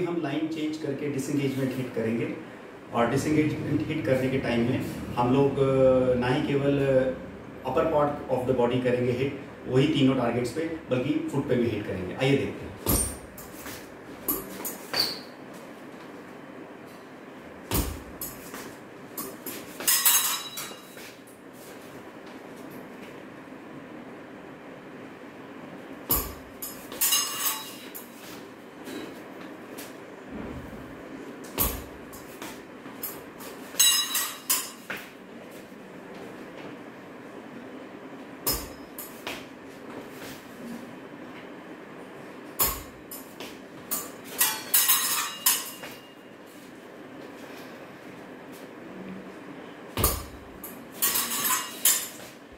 हम line change करके disengagement hit करेंगे। और डिसंगेजमेंट हिट करने के टाइम में हम लोग ना ही केवल upper part of the body करेंगे हिट वही तीनों टारगेट्स पे, बल्कि फुट पे भी हिट करेंगे। आइए देखते हैं।